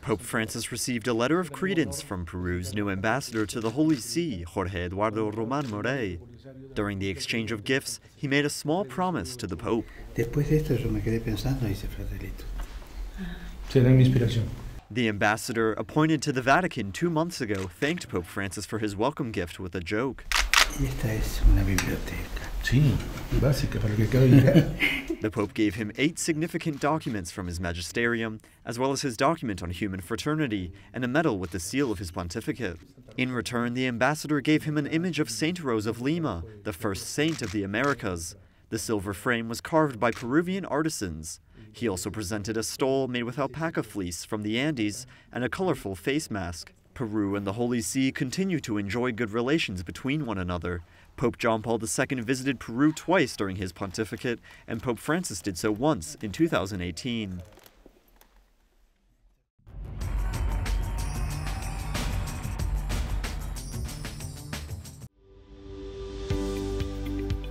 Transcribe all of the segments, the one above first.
Pope Francis received a letter of credence from Peru's new ambassador to the Holy See, Jorge Eduardo Roman Morey. During the exchange of gifts, he made a small promise to the Pope. Después de esto yo me quedé pensando, dice Fratelito. Será mi inspiración. The ambassador, appointed to the Vatican two months ago, thanked Pope Francis for his welcome gift with a joke. The Pope gave him eight significant documents from his magisterium, as well as his document on human fraternity and a medal with the seal of his pontificate. In return, the ambassador gave him an image of Saint Rose of Lima, the first saint of the Americas. The silver frame was carved by Peruvian artisans. He also presented a stole made with alpaca fleece from the Andes and a colorful face mask. Peru and the Holy See continue to enjoy good relations between one another. Pope John Paul II visited Peru twice during his pontificate, and Pope Francis did so once in 2018.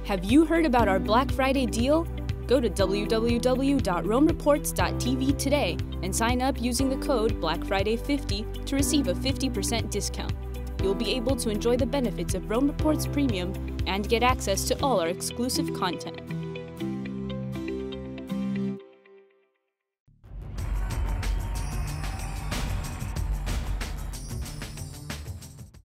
Have you heard about our Black Friday deal? Go to www.romereports.tv today and sign up using the code BlackFriday50 to receive a 50% discount. You'll be able to enjoy the benefits of Rome Reports Premium and get access to all our exclusive content.